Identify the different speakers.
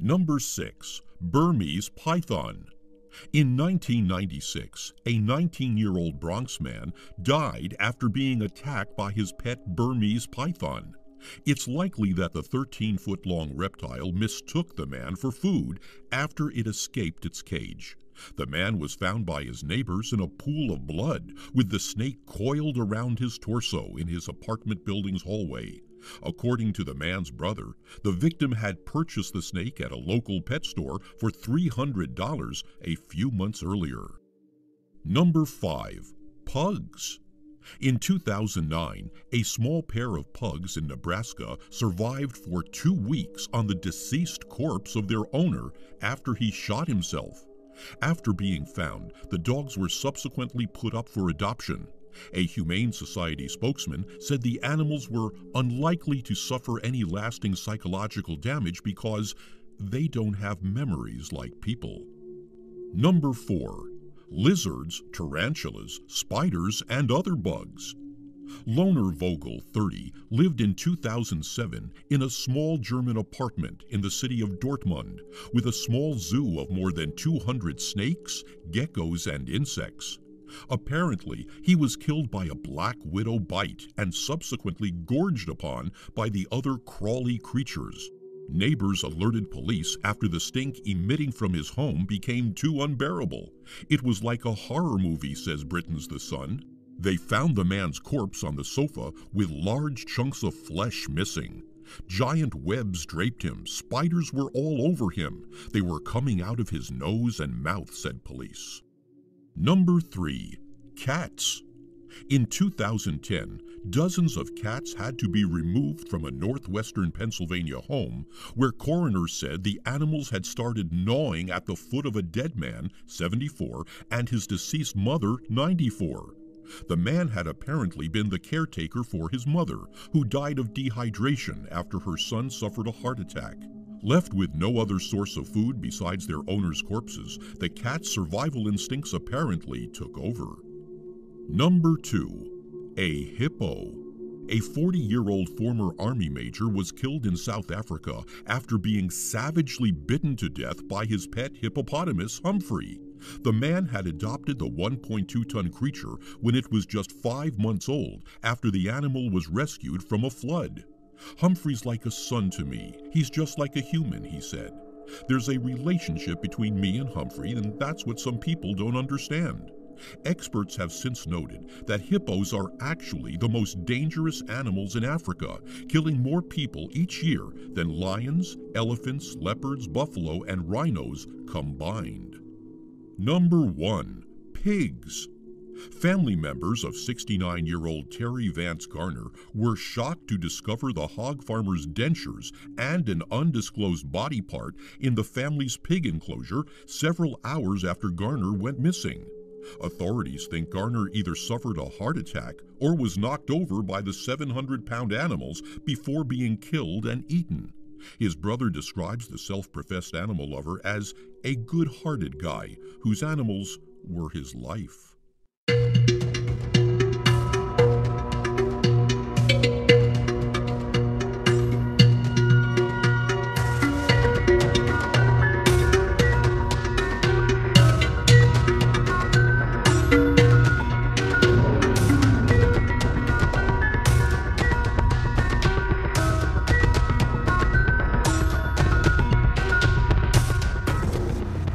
Speaker 1: Number 6. Burmese Python. In 1996, a 19 year old Bronx man died after being attacked by his pet Burmese python. It's likely that the 13 foot long reptile mistook the man for food after it escaped its cage. The man was found by his neighbors in a pool of blood, with the snake coiled around his torso in his apartment building's hallway. According to the man's brother, the victim had purchased the snake at a local pet store for $300 a few months earlier. Number 5. Pugs. In 2009, a small pair of pugs in Nebraska survived for two weeks on the deceased corpse of their owner after he shot himself. After being found, the dogs were subsequently put up for adoption. A Humane Society spokesman said the animals were unlikely to suffer any lasting psychological damage because they don't have memories like people. Number 4. Lizards, tarantulas, spiders, and other bugs. Loner Vogel, 30, lived in 2007 in a small German apartment in the city of Dortmund with a small zoo of more than 200 snakes, geckos, and insects. Apparently, he was killed by a black widow bite and subsequently gorged upon by the other crawly creatures. Neighbors alerted police after the stink emitting from his home became too unbearable. It was like a horror movie, says Britain's The Sun. They found the man's corpse on the sofa with large chunks of flesh missing. Giant webs draped him. Spiders were all over him. They were coming out of his nose and mouth, said police. Number 3. Cats. In 2010, dozens of cats had to be removed from a northwestern Pennsylvania home where coroners said the animals had started gnawing at the foot of a dead man, 74, and his deceased mother, 94. The man had apparently been the caretaker for his mother, who died of dehydration after her son suffered a heart attack. Left with no other source of food besides their owner's corpses, the cat's survival instincts apparently took over. Number 2. A Hippo. A 40 year old former Army major was killed in South Africa after being savagely bitten to death by his pet hippopotamus, Humphrey. The man had adopted the 1.2 ton creature when it was just five months old after the animal was rescued from a flood. Humphrey's like a son to me. He's just like a human, he said. There's a relationship between me and Humphrey, and that's what some people don't understand. Experts have since noted that hippos are actually the most dangerous animals in Africa, killing more people each year than lions, elephants, leopards, buffalo, and rhinos combined. Number 1. Pigs. Family members of 69 year old Terry Vance Garner were shocked to discover the hog farmer's dentures and an undisclosed body part in the family's pig enclosure several hours after Garner went missing. Authorities think Garner either suffered a heart attack or was knocked over by the 700 pound animals before being killed and eaten. His brother describes the self professed animal lover as a good hearted guy whose animals were his life.